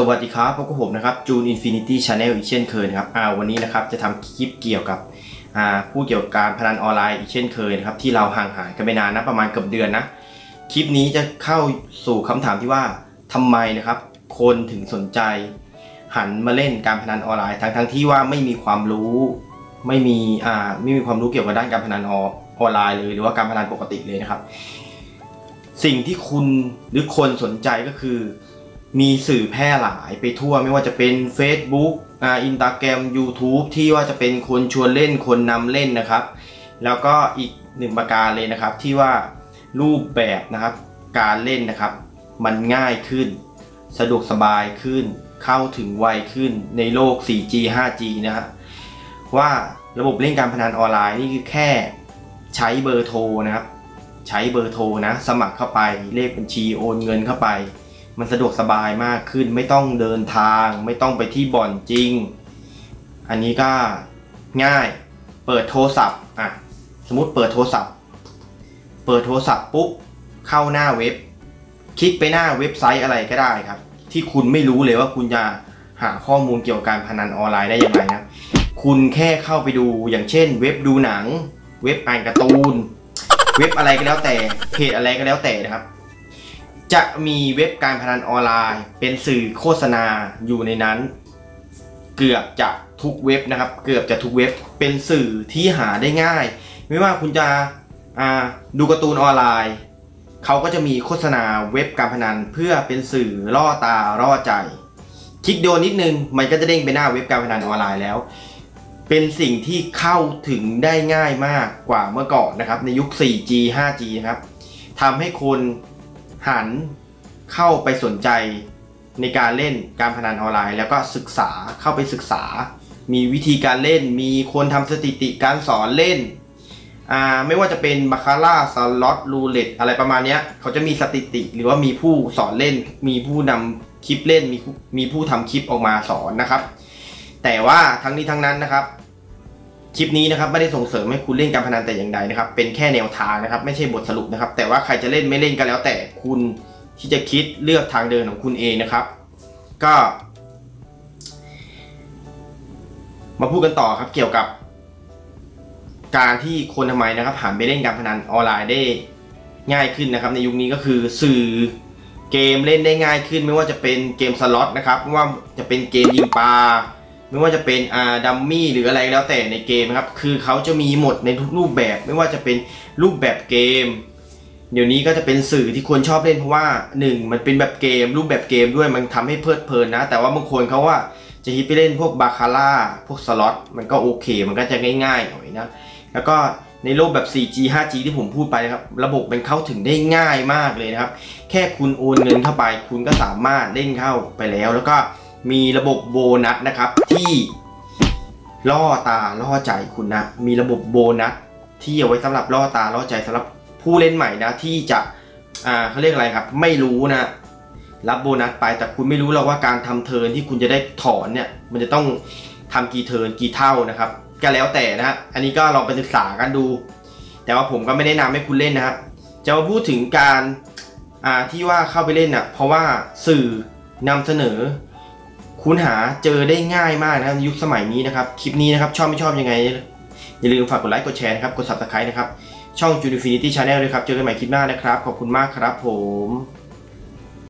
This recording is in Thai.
สวัสดีครับพบกับผมนะครับจูนอินฟินิตี้ channel อีกเช่นเคยนะครับอ่าวันนี้นะครับจะทำคลิปเกี่ยวกับอ่าผู้เกี่ยวกับการพนันออนไลน์อีกเช่นเคยนะครับที่เราห่างหายกันไปนานนะประมาณเกือบเดือนนะคลิปนี้จะเข้าสู่คำถามที่ว่าทำไมนะครับคนถึงสนใจ หันมาเล่นการพนันออนไลน์ทั้งทั้งที่ว่าไม่มีความรู้ไม่มีอ่าไม่มีความรู้เกี่ยวกับด้านการพนันออนไลน์เลยหรือว่าการพนันปกติเลยนะครับ สิ่งที่คุณหรือคนสนใจก็คือ มีสื่อแพร่หลายไปทั่วไม่ว่าจะเป็น Facebook อ่าอินตาแกรม YouTube ที่ว่าจะเป็นคนชวนเล่นคนนำเล่นนะครับ แล้วก็อีกหนึ่งประการเลยนะครับที่ว่ารูปแบบนะครับ การเล่นนะครับ มันง่ายขึ้น สะดวกสบายขึ้น เข้าถึงไวขึ้นในโลก 4G 5G นะฮะว่าระบบเล่นการพนันออนไลน์นี่คือแค่ใช้เบอร์โทรนะครับ ใช้เบอร์โทรนะ สมัครเข้าไปเลขบัญชีโอนเงินเข้าไป มันสะดวกสบายมากขึ้น ไม่ต้องเดินทาง ไม่ต้องไปที่บ่อนจริง อันนี้ก็ง่าย เปิดโทรศัพท์อะสมมติเปิดโทรศัพท์ เปิดโทรศัพท์ปุ๊บเข้าหน้าเว็บ คลิกไปหน้าเว็บไซต์อะไรก็ได้ครับ ที่คุณไม่รู้เลยว่าคุณจะหาข้อมูลเกี่ยวกับการพนันออนไลน์ได้ย่างไรนะคุณแค่เข้าไปดูอย่างเช่น เว็บดูหนัง เว็บอ่านการ์ตูน เว็บอะไรก็แล้วแต่เพจอะไรก็แล้วแต่นะครับ จะมีเว็บการพนันออนไลน์ เป็นสื่อโฆษณาอยู่ในนั้น เกือบจะทุกเว็บนะครับ เกือบจะทุกเว็บเป็นสื่อที่หาได้ง่าย ไม่ว่าคุณจะดูการ์ตูนออนไลน์เขาก็จะมีโฆษณาเว็บการพนันเพื่อเป็นสื่อล่อตาล่อใจ คลิกโดนนิดนึงมันก็จะเด้งไปหน้าเว็บการพนันออนไลน์แล้ว เป็นสิ่งที่เข้าถึงได้ง่ายมากกว่าเมื่อก่อนนะครับ ในยุค 4G 5G นะครับทำให้คน หันเข้าไปสนใจในการเล่นการพนันออนไลน์ แล้วก็ศึกษาเข้าไปศึกษา มีวิธีการเล่น มีคนทำสถิติการสอนเล่นอ่าไม่ว่าจะเป็นบาคาร่าสล็อตรูเล็ตอะไรประมาณนี้เขาจะมีสถิติ หรือว่ามีผู้สอนเล่น มีผู้นำคลิปเล่น มีมีผู้ทำคลิปออกมาสอนนะครับ แต่ว่าทั้งนี้ทั้งนั้นนะครับ คลิปนี้นะครับไม่ได้ส่งเสริมให้คุณเล่นการพนันแต่อย่างใดนะครับ เป็นแค่แนวทางนะครับ ไม่ใช่บทสรุปนะครับ แต่ว่าใครจะเล่นไม่เล่นก็แล้วแต่คุณที่จะคิดเลือกทางเดินของคุณเองนะครับ ก็ มาพูดกันต่อครับเกี่ยวกับ การที่คนทำไมนะครับหันไปเล่นการพนันออนไลน์ได้ง่ายขึ้นนะครับ ในยุคนี้ก็คือสื่อเกมเล่นได้ง่ายขึ้น ไม่ว่าจะเป็นเกมสล็อตนะครับไม่ว่าจะเป็นเกมยิงปลา ไม่ว่าจะเป็นอ่าดัมมี่หรืออะไรแล้วแต่ในเกมครับ คือเขาจะมีหมดในทุกรูปแบบ ไม่ว่าจะเป็นรูปแบบเกม เดี๋ยวนี้ก็จะเป็นสื่อที่คนชอบเล่นเพราะว่า 1 มันเป็นแบบเกม รูปแบบเกมด้วยมันทำให้เพลิดเพลินนะ แต่ว่าบางคนเขาว่าจะฮิตไปเล่นพวกบาคาร่าพวกสล็อตมันก็โอเค มันก็จะง่ายๆหน่อยนะ แล้วก็ในโลกแบบ 4G 5G ที่ผมพูดไปนะครับ ระบบมันเข้าถึงได้ง่ายมากเลยนะครับ แค่คุณโอนเงินเข้าไป คุณก็สามารถเล่นเข้าไปแล้ว แล้วก็ มีระบบโบนัสนะครับที่ล่อตาล่อใจคุณนะ มีระบบโบนัสที่เอาไว้สำหรับล่อตาล่อใจสำหรับผู้เล่นใหม่นะ ที่จะอ่าเขาเรียกอะไรครับ ไม่รู้นะ รับโบนัสไปแต่คุณไม่รู้หรอกว่าการทำเทิร์นที่คุณจะได้ถอนเนี่ยมันจะต้องทำกี่เทิร์นกี่เท่านะครับก็แล้วแต่นะฮะอันนี้ก็ลองไปศึกษากันดู แต่ว่าผมก็ไม่แนะนำให้คุณเล่นนะฮะจะมาพูดถึงการอ่าที่ว่าเข้าไปเล่นอะเพราะว่าสื่อนำเสนอ คุณหาเจอได้ง่ายมากนะยุคสมัยนี้นะครับ คลิปนี้นะครับ ชอบไม่ชอบยังไง อย่าลืมฝากกดไลค์กดแชร์นะครับ กด subscribe นะครับ ช่อง Junifinity Channel ด้วยครับ เจอกันใหม่คลิปหน้านะครับ ขอบคุณมากครับผม